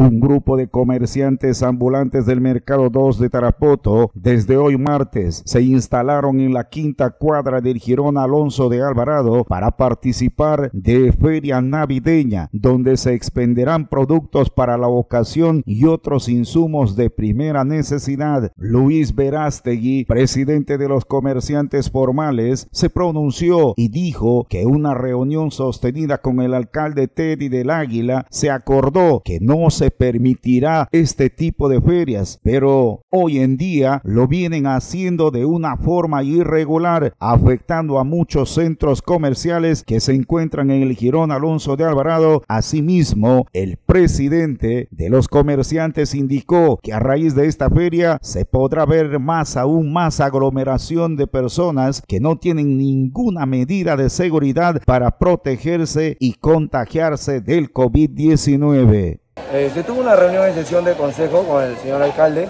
Un grupo de comerciantes ambulantes del Mercado 2 de Tarapoto desde hoy martes se instalaron en la quinta cuadra del Girón Alonso de Alvarado para participar de feria navideña donde se expenderán productos para la ocasión y otros insumos de primera necesidad. Luis Verástegui, presidente de los comerciantes formales, se pronunció y dijo que una reunión sostenida con el alcalde Teddy del Águila se acordó que no se permitirá este tipo de ferias, pero hoy en día lo vienen haciendo de una forma irregular, afectando a muchos centros comerciales que se encuentran en el Girón Alonso de Alvarado. Asimismo, el presidente de los comerciantes indicó que a raíz de esta feria se podrá ver más aún más aglomeración de personas que no tienen ninguna medida de seguridad para protegerse y contagiarse del COVID-19. Eh, se tuvo una reunión en sesión de consejo con el señor alcalde,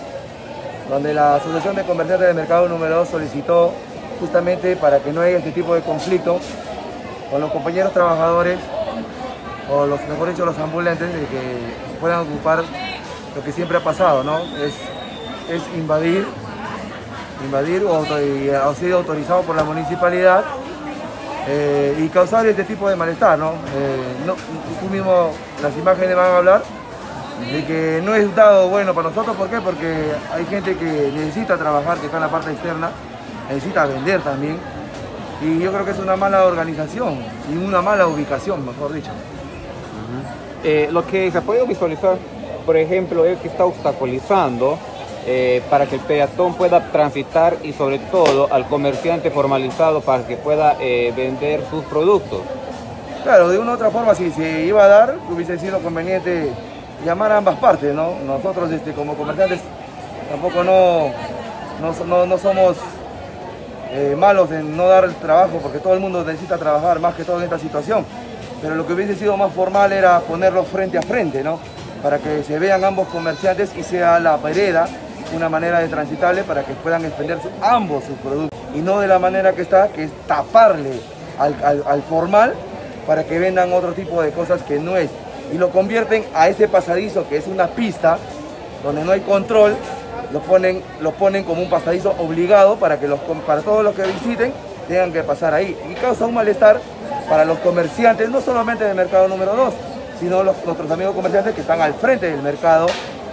donde la Asociación de Comerciantes del Mercado número 2 solicitó justamente para que no haya este tipo de conflicto con los compañeros trabajadores o los, mejor dicho, los ambulantes, de que puedan ocupar lo que siempre ha pasado, ¿no? Es, es invadir, invadir o, ha sido autorizado por la municipalidad eh, y causar este tipo de malestar. Eh, no tú mismo, las imágenes van a hablar de que no es dado bueno para nosotros, ¿por qué? Porque hay gente que necesita trabajar, que está en la parte externa, necesita vender también, y yo creo que es una mala organización y una mala ubicación, mejor dicho. Eh, lo que se ha podido visualizar, por ejemplo, es que está obstaculizando eh, para que el peatón pueda transitar y sobre todo al comerciante formalizado para que pueda eh, vender sus productos. Claro, de una u otra forma, si se iba a dar, hubiese sido conveniente llamar a ambas partes, ¿no? Nosotros este, como comerciantes tampoco no, no, somos eh, malos en no dar trabajo porque todo el mundo necesita trabajar más que todo en esta situación. Pero lo que hubiese sido más formal era ponerlo frente a frente, ¿no? Para que se vean ambos comerciantes y sea la vereda una manera de transitable para que puedan expender ambos sus productos. Y no de la manera que está, que es taparle al formal para que vendan otro tipo de cosas que no es y lo convierten a ese pasadizo que es una pista donde no hay control, lo ponen, lo ponen como un pasadizo obligado para que los, para todos los que visiten tengan que pasar ahí. Y causa un malestar para los comerciantes, no solamente del mercado número 2, sino los, nuestros amigos comerciantes que están al frente del mercado,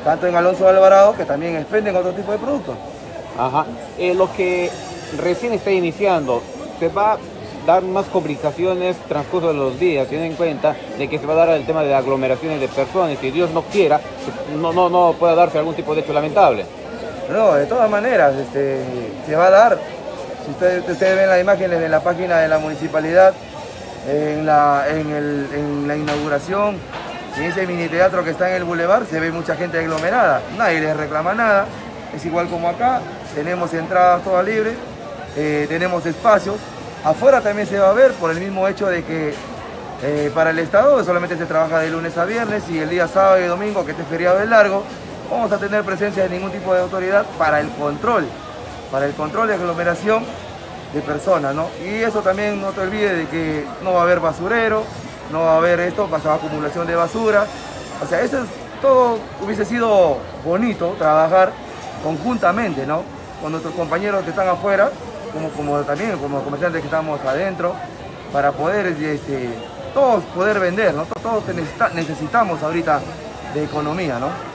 tanto en Alonso Alvarado, que también expenden otro tipo de productos. Ajá. Eh, lo que recién está iniciando, ¿se va dar más complicaciones transcurso de los días, teniendo en cuenta de que se va a dar el tema de aglomeraciones de personas y Dios no quiera, no, no, no pueda darse algún tipo de hecho lamentable. No, de todas maneras, este, se va a dar. Si ustedes, ustedes ven las imágenes en la página de la municipalidad, en la, en, la inauguración, en ese mini teatro que está en el bulevar, se ve mucha gente aglomerada. Nadie les reclama nada. Es igual como acá, tenemos entradas todas libres, eh, tenemos espacios, Afuera también se va a ver por el mismo hecho de que eh, para el Estado solamente se trabaja de lunes a viernes y el día sábado y domingo, que este feriado es largo, vamos a tener presencia de ningún tipo de autoridad para el control, para el control de aglomeración de personas, ¿no? Y eso también no te olvides de que no va a haber basurero, no va a haber esto, pasaba acumulación de basura. O sea, eso es, todo hubiese sido bonito trabajar conjuntamente, ¿no? Con nuestros compañeros que están afuera como, también como comerciantes que estamos adentro, para poder este, todos poder vender, ¿no? Todos necesitamos ahorita de economía, ¿no?